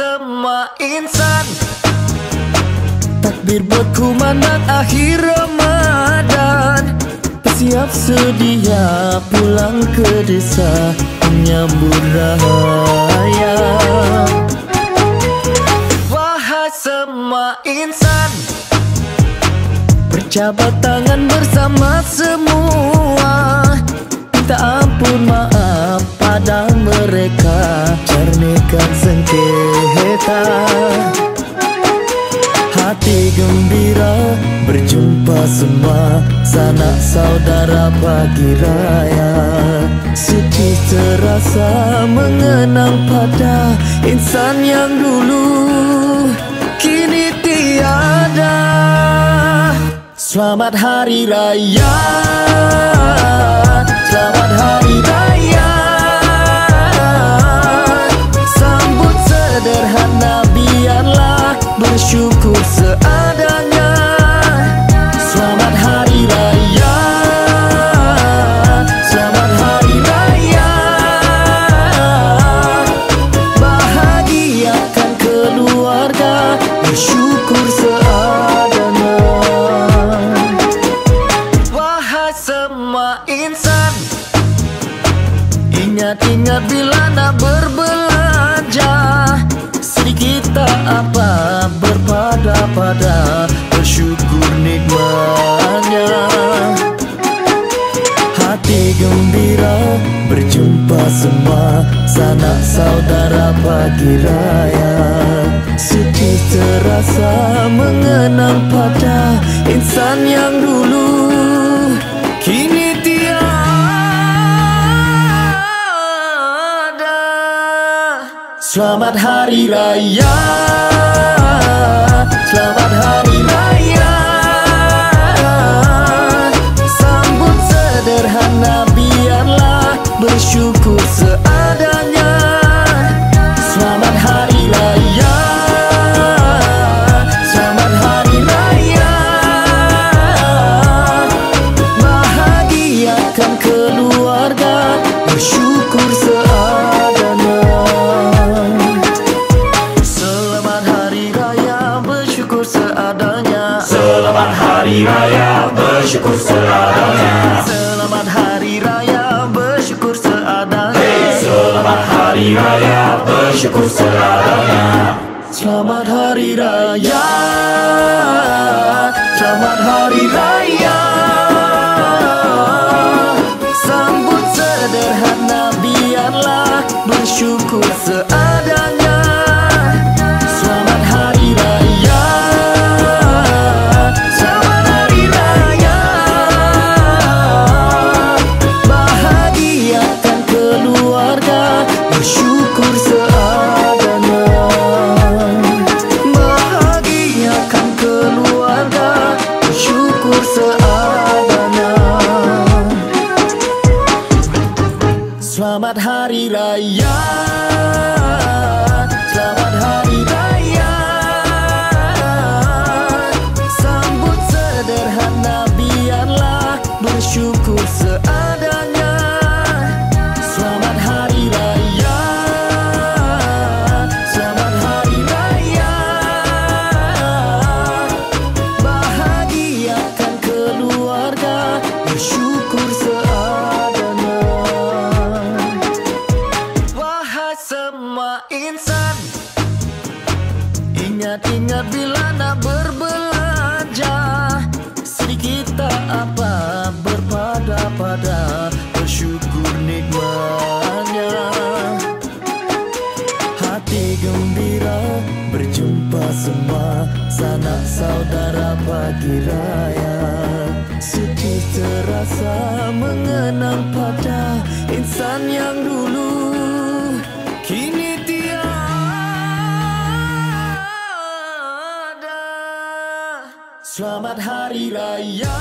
Semua insan. Takbir buat kumandan akhir Ramadan. Siap sedia pulang ke desa Menyambut raya Wahai semua insan. Berjabat tangan bersama semua. Minta ampun maaf pada mereka. Jernihkan sengketa Hati gembira berjumpa semua Sanak saudara pagi raya. Sedih terasa mengenang pada insan yang dulu Kini tiada. Selamat Hari Raya Selamat Hari Ingat-ingat bila nak berbelanja Sedikit tak apa berpada-pada Bersyukur nikmatnya. Hati gembira berjumpa semua Sanak saudara pagi raya. Sedih terasa mengenang pada insan yang Selamat Hari Raya. Selamat Hari Hari Raya bersyukur seadanya. Selamat Hari Raya bersyukur seadanya. Selamat Hari Raya bersyukur seadanya. Selamat Hari Raya Selamat Hari Raya seadanya. Selamat Hari Raya. Selamat Hari Raya. Bahagiakan keluarga. Bersyukur seadanya. Wahai semua insan. Ingat-ingat bila nak berbelanja berjumpa semua Sanak saudara pagi raya. Sedih terasa mengenang pada insan yang dulu. Kini tiada Selamat Hari Raya